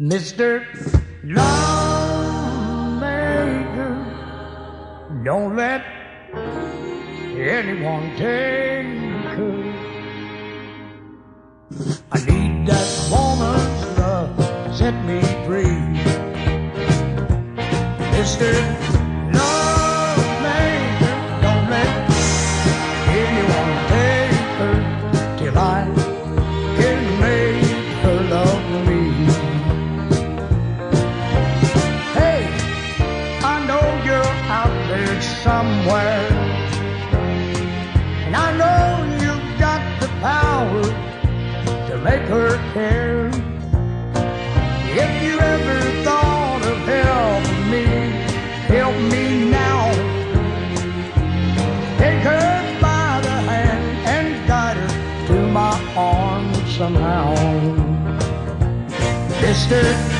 Mr. Lovemaker, don't let anyone take her. I need that woman's love to set me free. Mr. somewhere. And I know you've got the power to make her care. If you ever thought of helping me, help me now. Take her by the hand and guide her to my arms somehow. Mr.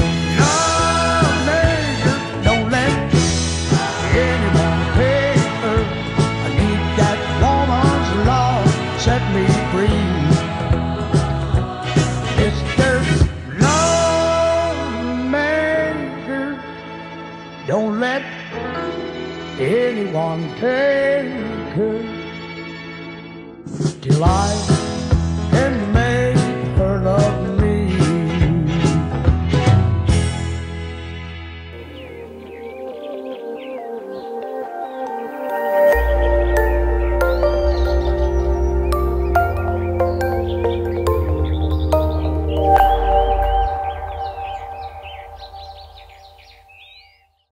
anyone take her? Till I